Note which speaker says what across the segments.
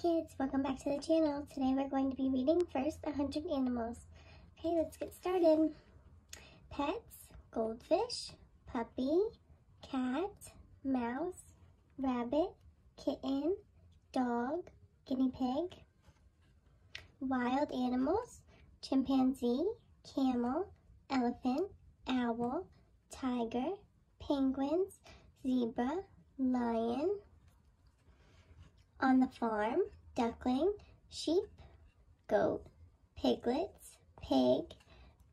Speaker 1: kids, welcome back to the channel. Today we're going to be reading first 100 animals. Okay, let's get started. Pets, goldfish, puppy, cat, mouse, rabbit, kitten, dog, guinea pig. Wild animals, chimpanzee, camel, elephant, owl, tiger, penguins, zebra, lion, on the farm, duckling, sheep, goat, piglets, pig,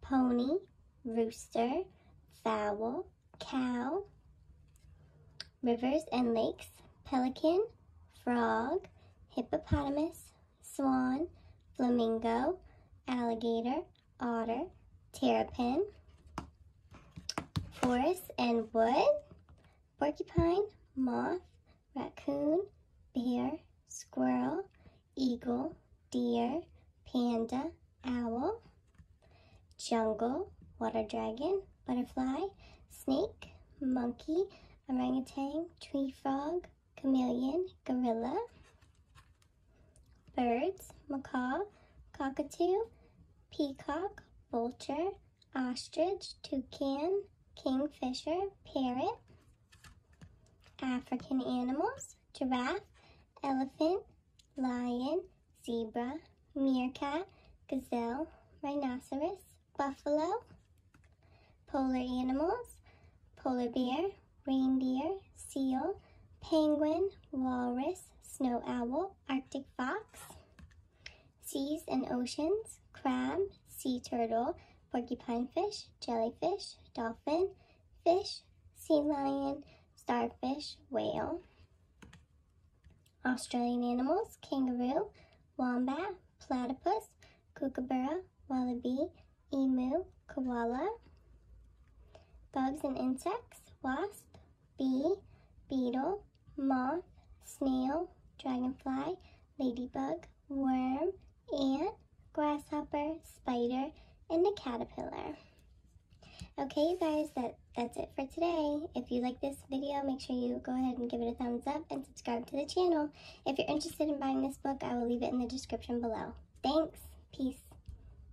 Speaker 1: pony, rooster, fowl, cow, rivers and lakes, pelican, frog, hippopotamus, swan, flamingo, alligator, otter, terrapin, forest and wood, porcupine, moth, raccoon, bear, squirrel, eagle, deer, panda, owl, jungle, water dragon, butterfly, snake, monkey, orangutan, tree frog, chameleon, gorilla, birds, macaw, cockatoo, peacock, vulture, ostrich, toucan, kingfisher, parrot, African animals, giraffe, elephant, lion, zebra, meerkat, gazelle, rhinoceros, buffalo, polar animals, polar bear, reindeer, seal, penguin, walrus, snow owl, arctic fox, seas and oceans, crab, sea turtle, porcupine fish, jellyfish, dolphin, fish, sea lion, starfish, whale, Australian animals, kangaroo, wombat, platypus, kookaburra, wallaby, emu, koala. Bugs and insects, wasp, bee, beetle, moth, snail, dragonfly, ladybug, worm, ant, grasshopper, spider, and a caterpillar. Okay, you guys, that, that's it for today. If you like this video, make sure you go ahead and give it a thumbs up and subscribe to the channel. If you're interested in buying this book, I will leave it in the description below. Thanks. Peace.